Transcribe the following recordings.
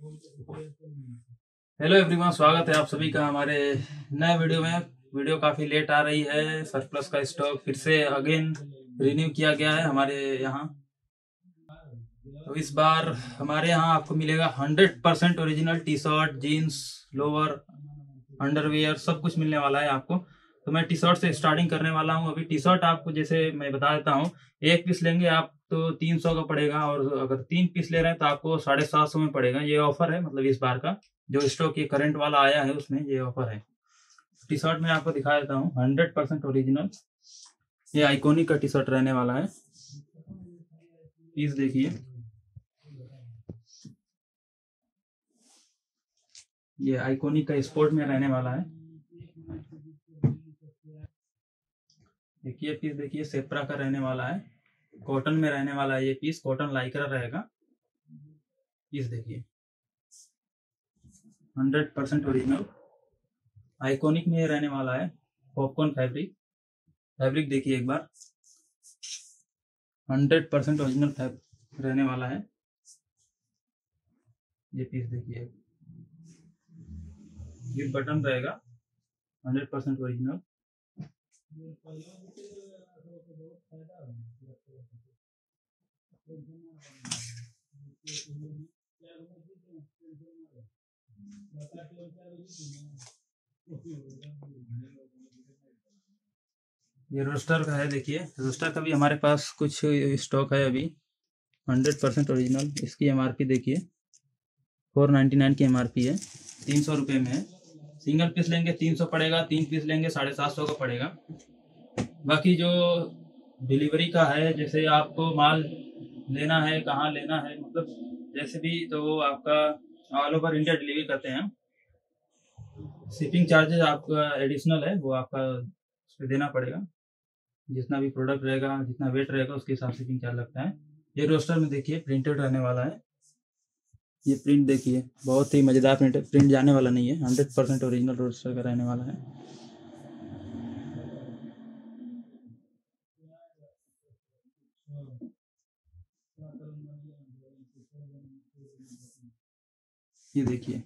Hello everyone स्वागत है आप सभी का हमारे नए वीडियो में। वीडियो काफ़ी लेट आ रही है सरप्लस का स्टॉक फिर से अगेन रिन्यू किया गया है हमारे यहाँ। तो इस बार हमारे यहाँ आपको मिलेगा hundred percent original T shirt jeans lower underwear सब कुछ मिलने वाला है आपको। तो मैं टी शर्ट से स्टार्टिंग करने वाला हूँ। अभी टी शर्ट आपको जैसे मैं बता देता हूँ, एक पीस लेंगे आप तो तीन सौ का पड़ेगा और अगर तीन पीस ले रहे हैं तो आपको साढ़े सात सौ में पड़ेगा। ये ऑफ़र है मतलब इस बार का। जो स्टॉक ये करंट वाला आया है उसमें ये ऑफ़र है। टी शर्ट में आपको दिखा देता हूँ हंड्रेड परसेंट ओरिजिनल ये आइकोनिक का टी शर्ट रहने वाला है। पीस देखिए। ये आइकोनिक का स्पोर्ट में रहने वाला है। देखिए पीस देखिए सेप्रा का रहने वाला है। कॉटन में रहने वाला है ये पीस कॉटन लाइकरा रहेगा। पीस देखिए। हंड्रेड परसेंट ओरिजिनल आइकॉनिक में रहने वाला है। पॉपकॉर्न फैब्रिक फैब्रिक देखिए एक बार। हंड्रेड परसेंट ओरिजिनल रहने वाला है। ये पीस देखिए। ये बटन रहेगा। हंड्रेड परसेंट ओरिजिनल ये रोस्टर का है, देखिए। रोस्टर का भी हमारे पास कुछ स्टॉक है अभी। हंड्रेड परसेंट ओरिजिनल इसकी एमआरपी देखिए। फोर नाइन्टी नाइन की एमआरपी है। तीन सौ रुपये में है। सिंगल पीस लेंगे, तीन सौ पड़ेगा। तीन पीस लेंगे, साढ़े सात सौ का पड़ेगा। बाकी जो डिलीवरी का है, जैसे आपको माल लेना है, कहाँ लेना है मतलब जैसे भी तो वो आपका ऑल ओवर इंडिया डिलीवरी करते हैं शिपिंग चार्जेस आपका एडिशनल है, वो आपका उस पर देना पड़ेगा। जितना भी प्रोडक्ट रहेगा, जितना वेट रहेगा, उसके हिसाब से शिपिंग चार्ज लगता है। ये रोस्टर में देखिए प्रिंटेड रहने वाला है। ये प्रिंट देखिए, बहुत ही मज़ेदार प्रिंट प्रिंट जाने वाला नहीं है। हंड्रेड परसेंट ओरिजिनल रोस्टर का रहने वाला है। ये देखिए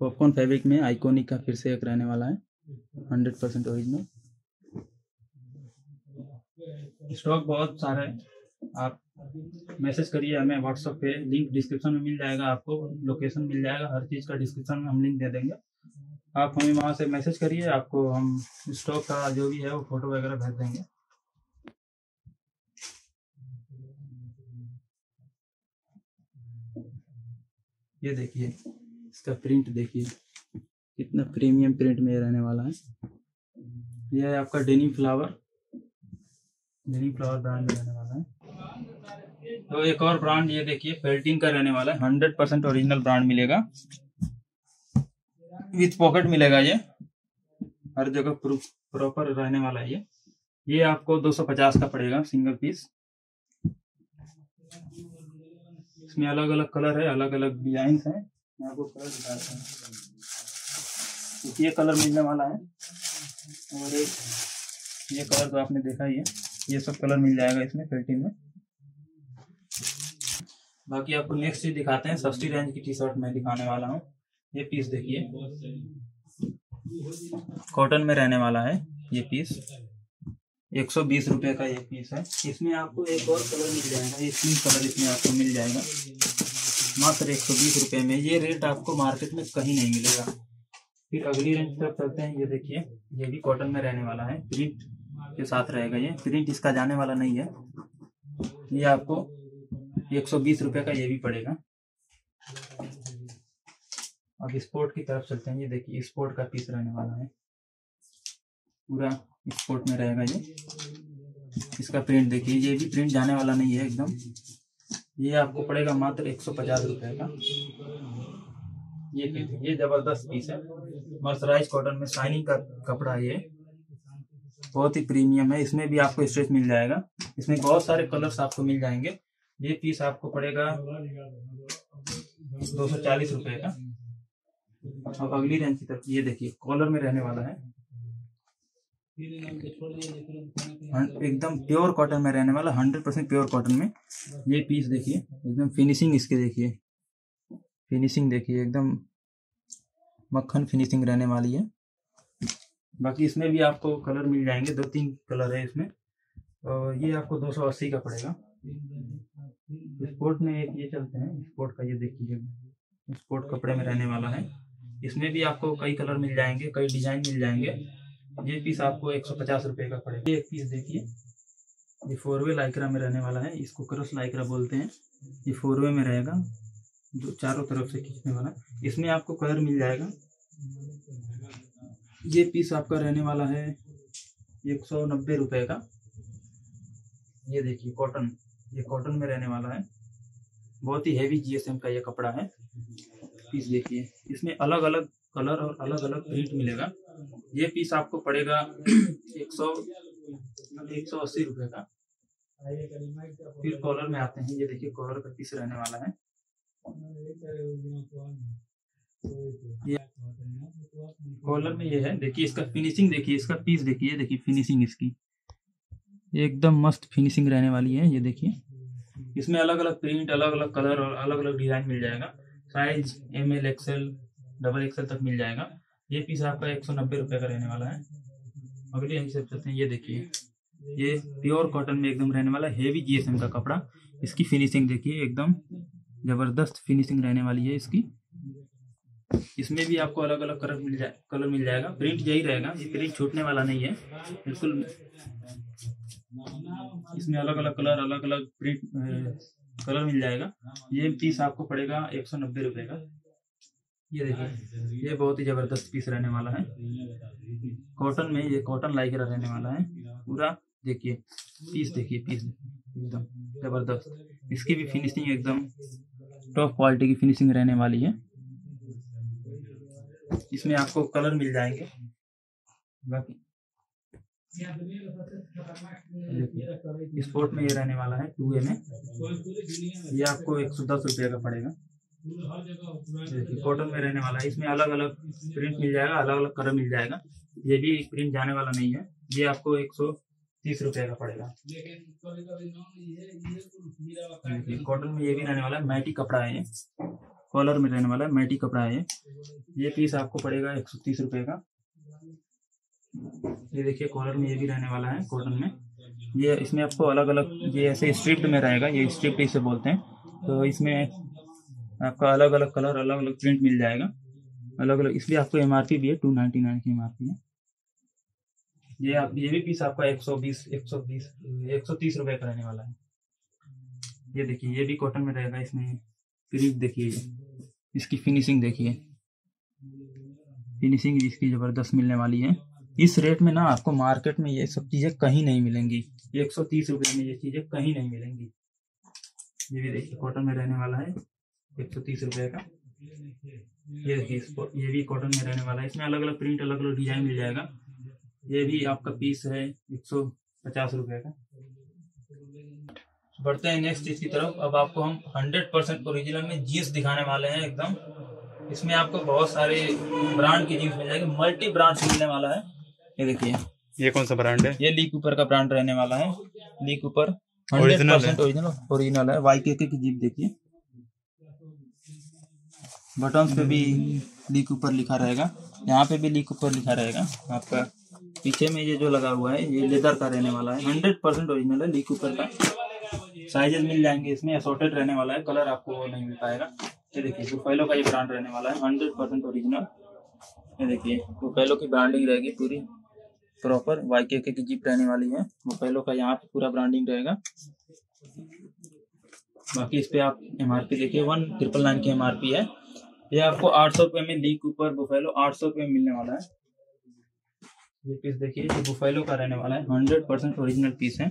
पॉपकॉर्न फैब्रिक में आइकोनिक का फिर से एक रहने वाला है हंड्रेड परसेंट ओरिजिनल स्टॉक बहुत सारा है। आप मैसेज करिए, हमें व्हाट्सएप पे लिंक डिस्क्रिप्शन में मिल जाएगा, आपको लोकेशन मिल जाएगा, हर चीज़ का डिस्क्रिप्शन में हम लिंक दे देंगे। आप हमें वहाँ से मैसेज करिए, आपको हम स्टॉक का जो भी है वो फ़ोटो वगैरह भेज देंगे। ये देखिए, इसका प्रिंट देखिए, कितना प्रीमियम प्रिंट में रहने वाला है। यह है आपका denim flower denim flower brand में रहने वाला है। तो एक और ब्रांड ये देखिए फेल्टिंग का रहने वाला है। हंड्रेड परसेंट ओरिजिनल ब्रांड मिलेगा। विथ पॉकेट मिलेगा ये। हर जगह प्रॉपर रहने वाला है ये। ये आपको 250 का पड़ेगा सिंगल पीस इसमें अलग अलग कलर है अलग अलग डिज़ाइन है। मैं आपको कलर दिखाता हूँ। ये कलर मिलने वाला है। और एक, ये कलर तो आपने देखा ही है। ये सब कलर मिल जाएगा इसमें फेल्टिंग में। बाकी आपको नेक्स्ट चीज़ दिखाते हैं। सस्ती रेंज की टी शर्ट मैं दिखाने वाला हूँ। ये पीस देखिए। कॉटन में रहने वाला है ये पीस एक सौ बीस रुपए का ये पीस है। इसमें आपको एक और कलर मिल जाएगा। ये तीन कलर इसमें आपको मिल जाएगा। मात्र एक सौ बीस रुपए में। ये रेट आपको मार्केट में कहीं नहीं मिलेगा। फिर अगली रेंज तरफ़ चलते हैं। ये देखिए, ये भी कॉटन में रहने वाला है। प्रिंट के साथ रहेगा ये। प्रिंट इसका जाने वाला नहीं है। ये आपको एक सौ बीस रुपये का ये भी पड़ेगा। अब स्पोर्ट की तरफ़ चलते हैं। ये देखिए स्पोर्ट का पीस रहने वाला है। पूरा स्पोर्ट में रहेगा ये। इसका प्रिंट देखिए, ये भी प्रिंट जाने वाला नहीं है एकदम। ये आपको पड़ेगा मात्र एक सौ पचास रुपये का। ये ये ज़बरदस्त पीस है। मर्सराइज कॉटन में शाइनिंग का कपड़ा ये। बहुत ही प्रीमियम है। इसमें भी आपको स्ट्रेच मिल जाएगा। इसमें बहुत सारे कलर्स आपको मिल जाएँगे। ये पीस आपको पड़ेगा दो सौ चालीस रुपए का। अब अगली रेंज की तरफ़ ये देखिए कॉलर में रहने वाला है। एकदम प्योर कॉटन में रहने वाला हंड्रेड परसेंट प्योर कॉटन में। ये पीस देखिए, एकदम फिनिशिंग इसके देखिए। फिनिशिंग देखिए, एकदम मक्खन फिनिशिंग रहने वाली है। बाकी इसमें भी आपको कलर मिल जाएँगे, दो तीन कलर है इसमें। और ये आपको दो सौ अस्सी का पड़ेगा। स्पोर्ट में एक ये चलते हैं स्पोर्ट का ये देखिए। स्पोर्ट कपड़े में रहने वाला है। इसमें भी आपको कई कलर मिल जाएँगे, कई डिज़ाइन मिल जाएँगे। ये पीस आपको एक सौ पचास रुपये का पड़ेगा। ये एक पीस देखिए। ये फोर वे लाइक्रा में रहने वाला है। इसको क्रॉस लाइक्रा बोलते हैं। ये फोर वे में रहेगा। जो चारों तरफ़ से खींचने वाला। इसमें आपको कलर मिल जाएगा। ये पीस आपका रहने वाला है एक सौ नब्बे रुपये का। ये देखिए कॉटन ये कॉटन में रहने वाला है। बहुत ही हैवी जीएसएम का ये कपड़ा है। पीस देखिए। इसमें अलग अलग कलर और अलग अलग प्रिंट मिलेगा। ये पीस आपको पड़ेगा एक सौ एक सौ अस्सी रुपये का। फिर कॉलर में आते हैं। ये देखिए कॉलर का पीस रहने वाला है। ये कॉलर में ये है। देखिए, इसका फिनिशिंग देखिए, इसका पीस देखिए देखिए फिनिशिंग इसकी। एकदम मस्त फिनिशिंग रहने वाली है। ये देखिए। इसमें अलग अलग प्रिंट अलग अलग कलर और अलग अलग डिज़ाइन मिल जाएगा। Size M L XL double XL तक मिल जाएगा। ये पीस आपका एक सौ नब्बे रुपये का रहने वाला है। अगले यहीं से चलते हैं। ये देखिए, ये प्योर कॉटन में एकदम रहने वाला हेवी जीएसएम का कपड़ा। इसकी फिनिशिंग देखिए, एकदम ज़बरदस्त फिनिशिंग रहने वाली है इसकी। इसमें भी आपको अलग अलग कलर मिल जाए कलर मिल जाएगा। प्रिंट यही रहेगा, ये प्रिंट छूटने वाला नहीं है। बिल्कुल इसमें अलग अलग कलर अलग अलग प्रिंट कलर मिल जाएगा। ये पीस आपको पड़ेगा एक सौ नब्बे रुपये का। ये देखिए ये बहुत ही ज़बरदस्त पीस रहने वाला है। कॉटन में ये कॉटन लाइक रहने वाला है। पूरा देखिए पीस देखिए पीस एकदम ज़बरदस्त। इसकी भी फिनिशिंग एकदम टॉप क्वालिटी की फिनिशिंग रहने वाली है। इसमें आपको कलर मिल जाएँगे। बाकी स्पोर्ट में ये रहने वाला है टू ए में ये आपको एक सौ दस रुपये का पड़ेगा। कॉटन में रहने वाला है। इसमें अलग अलग प्रिंट मिल जाएगा अलग अलग कलर मिल जाएगा। ये भी प्रिंट जाने वाला नहीं है। ये आपको एक सौ तीस रुपये का पड़ेगा। कॉटन में ये भी रहने वाला है मैटी कपड़ा है ये। कॉलर में रहने वाला है मैटी कपड़ा है ये। ये पीस आपको पड़ेगा एक सौ तीस रुपये का। ये देखिए कॉलर में ये भी रहने वाला है कॉटन में। ये इसमें आपको अलग अलग ये ऐसे स्ट्रिप्ड में रहेगा ये स्ट्रिप्ड इसे बोलते हैं। तो इसमें आपका अलग अलग कलर अलग अलग प्रिंट मिल जाएगा। अलग अलग इसलिए आपको एम भी है टू नाइन्टी नाइन की एम आर पी है। ये आप, ये भी पीस आपका एक सौ बीस, एक सौ बीस, एक सौ तीस रुपये का रहने वाला है। ये देखिए, ये भी कॉटन में रहेगा इसमें। प्रिंट देखिए, इसकी फिनिशिंग देखिए। फिनिशिंग इसकी ज़बरदस्त मिलने वाली है। इस रेट में ना आपको मार्केट में ये सब चीज़ें कहीं नहीं मिलेंगी। एक सौ तीस रुपये में ये चीज़ें कहीं नहीं मिलेंगी। ये भी देखिए कॉटन में रहने वाला है। एक सौ तीस रुपये का। ये देखिए ये भी कॉटन में रहने वाला है। इसमें अलग अलग प्रिंट अलग अलग डिज़ाइन मिल जाएगा। ये भी आपका पीस है एक सौ पचास रुपये का। बढ़ते हैं नेक्स्ट चीज़ की तरफ़। अब आपको हम हंड्रेड परसेंट ओरिजिनल में जीन्स दिखाने वाले हैं एकदम। इसमें आपको बहुत सारे ब्रांड की जीन्स मिल जाएगी। मल्टी ब्रांड से मिलने वाला है। ये देखिए। ये कौन सा ब्रांड है? ये ली कूपर का ब्रांड रहने वाला है। Lee Cooper hundred percent original original है। वाई के की जीप देखिए। बटन्स पे भी ली कूपर लिखा रहेगा। यहाँ पे भी लीक कूपर लिखा रहेगा। आपका पीछे में ये जो लगा हुआ है, ये लेदर का रहने वाला है। हंड्रेड परसेंट ओरिजिनल है लीक कूपर का। साइजेस मिल जाएँगे इसमें असोर्टेड रहने वाला है। कलर आपको नहीं मिल पाएगा। ये देखिए बुफेलो का ये ब्रांड रहने वाला है हंड्रेड परसेंट ओरिजिनल ये देखिए बुफेलो की ब्रांडिंग रहेगी पूरी। प्रॉपर वाई के की जीप रहने वाली है। बुफेलो का यहाँ पे पूरा ब्रांडिंग रहेगा। बाकी इस पे आप एम आर पी देखिए वन ट्रिपल नाइन की एम आर पी है। ये आपको आठ सौ रुपये में लीक ऊपर बुफेलो आठ सौ रुपये में मिलने वाला है। ये पीस देखिए ये बुफेलो का रहने वाला है। हंड्रेड परसेंट ओरिजिनल पीस है।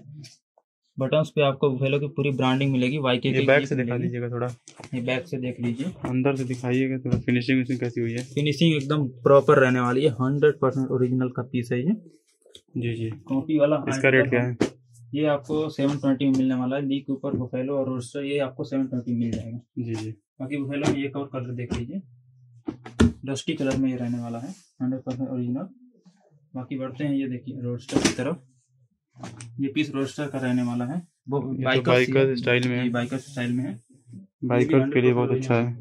बटन्स पे आपको बुफेलो की पूरी ब्रांडिंग मिलेगी। वाई के बैक से दिखा दीजिएगा थोड़ा। ये बैक से देख लीजिए। अंदर से दिखाइएगा थोड़ा फिनिशिंग कैसी हुई है। फिनिशिंग एकदम प्रॉपर रहने वाली है। हंड्रेड परसेंट ओरिजिनल का पीस है ये। जी जी। कॉपी वाला इसका रेट क्या है? ये आपको सेवन ट्वेंटी में मिलने वाला है। लीक ऊपर बुफेलो और रोस्टर ये आपको सेवन ट्वेंटी मिल जाएगा। जी जी। बाकी बुफेलो में एक और कलर देख लीजिए। डस्टी कलर में ये रहने वाला है। हंड्रेड परसेंट ओरिजिनल बाकी बढ़ते हैं ये देखिए रोस्टर की तरफ़। ये पीस रोस्टर का रहने वाला है। वो बाइकर स्टाइल में है। बाइकर स्टाइल में है। बाइकर के लिए बहुत अच्छा है।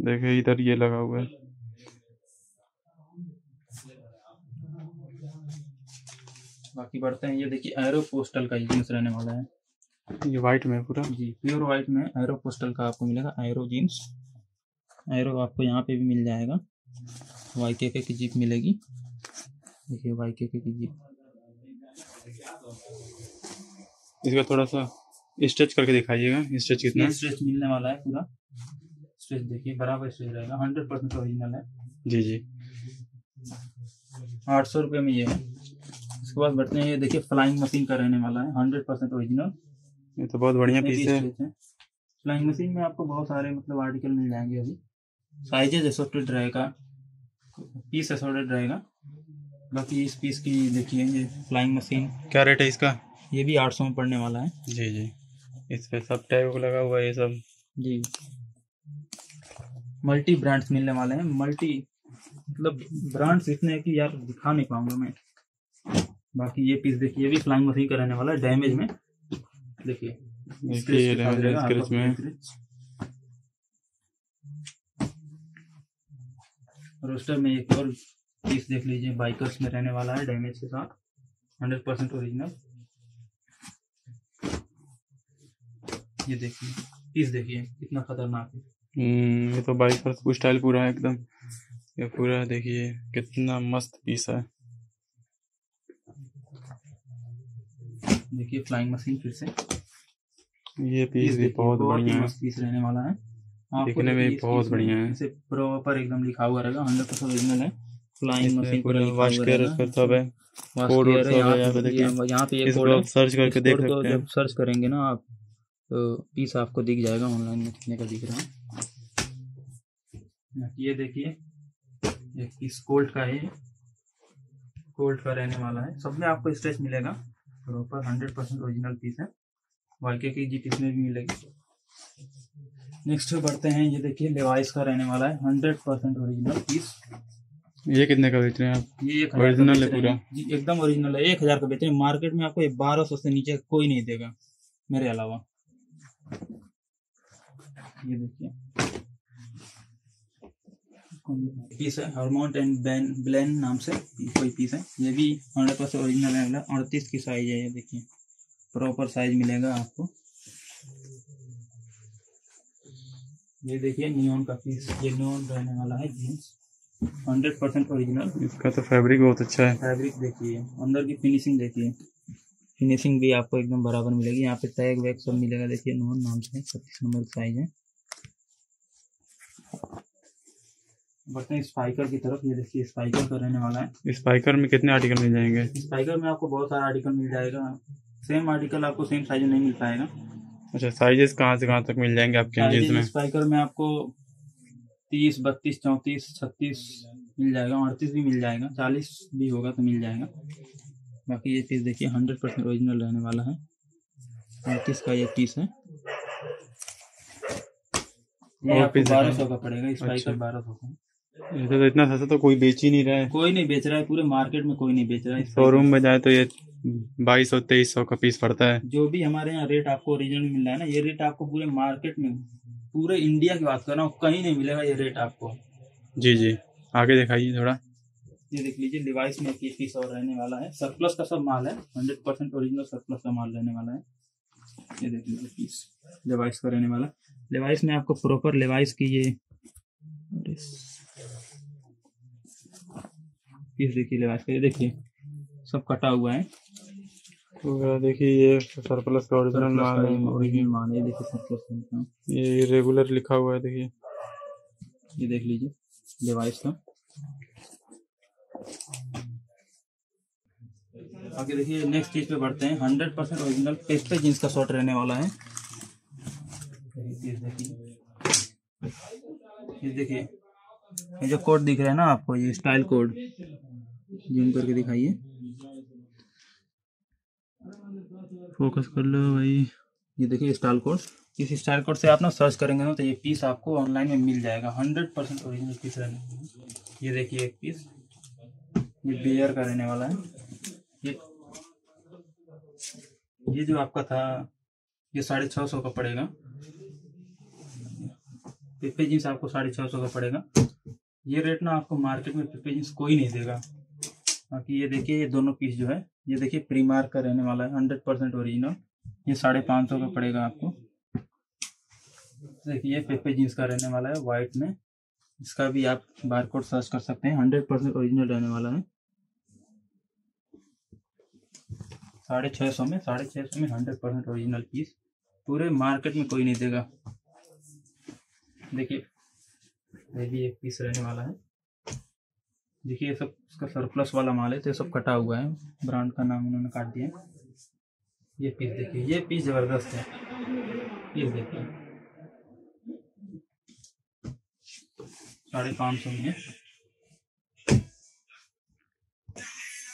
देखिए इधर ये लगा हुआ है। बाकी बढ़ते हैं। ये देखिए एरो पोस्टल का जीन्स रहने वाला है। ये वाइट में पूरा? जी प्योर वाइट में एरो पोस्टल का आपको मिलेगा एरो जीन्स एरो आपको यहाँ पे भी मिल जाएगा। वाईके के की जीप मिलेगी। देखिए वाईके के की जीप इसका थोड़ा सा स्ट्रेच करके दिखाइएगा। स्ट्रेच कितना? स्ट्रेच मिलने वाला है पूरा। स्ट्रेच देखिए बराबर स्ट्रेच रहेगा। हंड्रेड परसेंट ओरिजिनल है। जी जी। आठ सौ रुपये में ये है। इसके बाद बढ़ते हैं ये देखिए फ्लाइंग मशीन का रहने वाला है हंड्रेड परसेंट ओरिजिनल ये तो बहुत बढ़िया पीस है। फ्लाइंग मशीन में आपको बहुत सारे मतलब आर्टिकल मिल जाएँगे अभी। साइजेज असोर्टेड रहेगा पीस असोर्टेड रहेगा। बाकी इस पीस की देखिए ये फ्लाइंग मशीन क्या रेट है इसका? ये भी आठ सौ में पड़ने वाला है। जी जी। इस पे सब टैग लगा हुआ है ये सब। जी। मल्टी ब्रांड्स मिलने वाले हैं। मल्टी मतलब ब्रांड्स इतने हैं कि यार दिखा नहीं पाऊँगा मैं। बाकी ये पीस देखिए ये भी फ्लाइंग मशीन का रहने वाला है डैमेज में। देखिए। रोस्टर में। एक और पीस देख लीजिए बाइकर्स में रहने वाला है डैमेज के साथ। हंड्रेड परसेंट ओरिजिनल ये देखिए पीस देखिए कितना खतरनाक है। हम्म, ये तो बाइक पर स्टाइल पूरा है एकदम। ये पूरा देखिए कितना मस्त पीस है। देखिए फ्लाइंग मशीन फिर से। ये पीस भी बहुत बढ़िया है। पीस रहने वाला है। दिखने में बहुत बढ़िया है। इसे प्रॉपर एकदम लिखा हुआ रहेगा हंड्रेड परसेंट ओरिजिनल है। फ्लाइंग मशीन पूरा वॉश केयर पर सब है। कोड वोड सब है यहाँ पे देखिए। यहाँ पे ये कोड सर्च करके देख सकते हैं। जब सर्च करेंगे ना आप तो पीस आपको दिख जाएगा ऑनलाइन में कितने का दिख रहा है। ये देखिए एक पीस कोल्ड का है। कोल्ड का रहने वाला है। सब में आपको स्ट्रेच मिलेगा। Proper hundred percent original piece है। वाईके की जीप इसमें भी मिलेगी। नेक्स्ट बढ़ते हैं ये देखिए लेवाइस का रहने वाला है हंड्रेड परसेंट ओरिजिनल पीस ये कितने का बेच रहे हैं आप? ये एक बेच है पूरा? जी एकदम ओरिजिनल है एक हज़ार का बेच रहे हैं। मार्केट में आपको बारह सौ से नीचे कोई नहीं देगा मेरे अलावा। ये देखिए। पीस है हॉर्मोन एंड बैन ब्लैन नाम से कोई पीस है। ये भी हंड्रेड परसेंट ओरिजिनल है अड़तीस की साइज़ है ये देखिए। प्रॉपर साइज़ मिलेगा आपको। ये देखिए नियॉन का पीस ये नियॉन रहने वाला है जीन्स हंड्रेड परसेंट ओरिजिनल इसका तो फैब्रिक बहुत अच्छा है। फैब्रिक देखिए अंदर की फिनिशिंग देखिए। फिनिशिंग भी आपको एकदम बराबर मिलेगी। यहाँ पे टैग वैग सब मिलेगा देखिए नोन नाम से छत्तीस नंबर साइज़ है। बढ़ते हैं स्पाइकर की तरफ़ ये देखिए स्पाइकर का रहने वाला है। स्पाइकर में कितने आर्टिकल मिल जाएँगे? स्पाइकर में आपको बहुत सारा आर्टिकल मिल जाएगा। सेम आर्टिकल आपको सेम साइज़ नहीं मिल पाएगा। अच्छा साइजेस कहाँ से कहाँ तक मिल जाएँगे आपके साइज़ में? स्पाइकर में आपको तीस बत्तीस चौंतीस छत्तीस मिल जाएगा अड़तीस भी मिल जाएगा चालीस भी होगा तो मिल जाएगा। बाकी ये पीस देखिए हंड्रेड परसेंट ओरिजिनल रहने वाला है। अड़तीस का ये पीस है। ये आपको बारह सौ का पड़ेगा स्पाइकर अच्छा। बारह सौ का। ऐसे तो इतना सस्ता तो कोई बेच ही नहीं रहा है। कोई नहीं बेच रहा है पूरे मार्केट में कोई नहीं बेच रहा है। शोरूम में जाए तो ये बाईस सौ तेईस सौ का पीस पड़ता है। जो भी हमारे यहाँ रेट आपको ओरिजिनल मिल रहा है ना ये रेट आपको पूरे मार्केट में पूरे इंडिया की बात कर रहा हूँ कहीं नहीं मिलेगा ये रेट आपको। जी जी। आगे दिखाइए थोड़ा। ये देख लीजिए डिवाइस में एक पीस और रहने वाला है। सरप्लस का सब माल है हंड्रेड परसेंट ओरिजिनल सरप्लस का माल रहने वाला है। ये देख लीजिए पीस डिवाइस का रहने वाला। डिवाइस में आपको प्रॉपर डिवाइस की ये पीस देखिए डिवाइस का ये देखिए सब कटा हुआ है। तो देखिए ये सरप्लस का ओरिजिनल माल है। ओरिजिनल माल है देखिए सरप्लस ये रेगुलर लिखा हुआ है देखिए। ये देख लीजिए डिवाइस का। आगे देखिए नेक्स्ट चीज़ पे बढ़ते हैं। हंड्रेड परसेंट ओरिजिनल पेस्टे जीन्स का शॉर्ट रहने वाला है। ये देखिए ये जो कोड दिख रहा है ना आपको ये स्टाइल कोड जूम करके दिखाइए। फोकस कर लो भाई। ये देखिए स्टाइल कोड इस स्टाइल कोड से आप ना सर्च करेंगे ना तो ये पीस आपको ऑनलाइन में मिल जाएगा। हंड्रेड परसेंट ओरिजिनल पीस रहने ये देखिए एक पीस ये बेयर का रहने वाला है। ये ये जो आपका था ये साढ़े छः सौ का पड़ेगा। पिपे जींस आपको साढ़े छः सौ का पड़ेगा। ये रेट ना आपको मार्केट में पिपे जींस कोई नहीं देगा। बाकी ये देखिए, ये दोनों पीस जो है, ये देखिए प्रीमार का रहने वाला है हंड्रेड परसेंट ओरिजिनल ये साढ़े पाँच सौ का पड़ेगा आपको। देखिए, ये पेपे जीन्स का रहने वाला है वाइट में। इसका भी आप बारकोड सर्च कर सकते हैं हंड्रेड परसेंट ओरिजिनल रहने वाला है। साढ़े छः सौ में, साढ़े छः सौ में हंड्रेड परसेंट ओरिजिनल पीस पूरे मार्केट में कोई नहीं देगा। देखिए, ये भी एक पीस रहने वाला है। देखिए, ये सब इसका सरप्लस वाला माल है तो ये सब कटा हुआ है। ब्रांड का नाम उन्होंने काट दिया ये पीस देखिए, ये पीस ज़बरदस्त है। पीस देखिए। साढ़े पाँच सौ में है।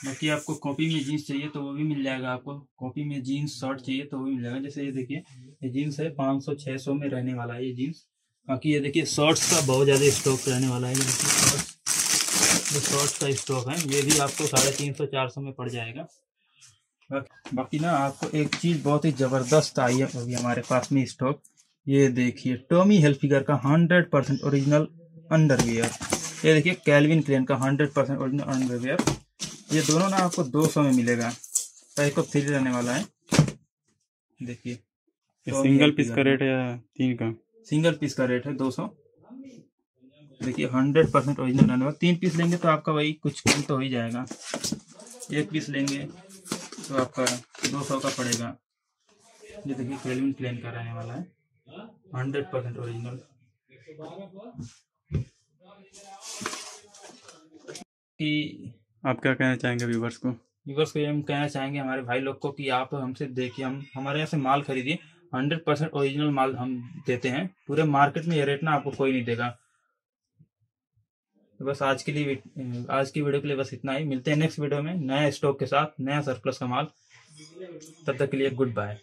बाकी आपको कॉपी में जीन्स चाहिए तो वो भी मिल जाएगा आपको। कॉपी में जीन्स शर्ट चाहिए तो वो भी मिल जाएगा। जैसे ये देखिए, ये जीन्स है पाँच सौ छः सौ में रहने वाला है ये जीन्स बाकी ये देखिए शर्ट्स का बहुत ज़्यादा स्टॉक रहने वाला है। ये देखिए शर्ट्स जो शर्ट्स का स्टॉक है ये भी आपको साढ़े तीन सौ चार सौ में पड़ जाएगा। बाकी- ना आपको एक चीज़ बहुत ही ज़बरदस्त आई है अभी हमारे पास में स्टॉक ये देखिए टॉमी हेल्फिगर का हंड्रेड परसेंट ओरिजिनल अंडरवियर ये देखिए कैलविन क्लेन का हंड्रेड परसेंट ओरिजिनल अंडरवियर ये दोनों ना आपको दो सौ में मिलेगा। पैक को थ्री रहने वाला है? देखिए। सिंगल पीस का रेट है तीन का। सिंगल पीस का रेट है दो सौ। देखिए हंड्रेड परसेंट ओरिजिनल वाला तीन पीस लेंगे तो आपका वही कुछ कम तो हो ही जाएगा। एक पीस लेंगे तो आपका दो सौ का पड़ेगा। ये देखिए केल्विन प्लेन का रहने वाला है। हंड्रेड परसेंट ओरिजिनल कि आप क्या कहना चाहेंगे व्यूवर्स को? व्यूवर्स को ये हम कहना चाहेंगे हमारे भाई लोग को कि आप हमसे देखिए हम हमारे यहाँ से माल खरीदिए। हंड्रेड परसेंट ओरिजिनल माल हम देते हैं। पूरे मार्केट में ये रेट ना आपको कोई नहीं देगा। तो बस आज के लिए आज की वीडियो के लिए बस इतना ही। मिलते हैं नेक्स्ट वीडियो में नया स्टॉक के साथ, नया सरप्लस का माल। तब तक के लिए गुड बाय